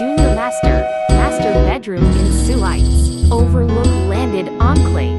Junior Master, Master Bedroom in Suites, Overlook Landed Enclave.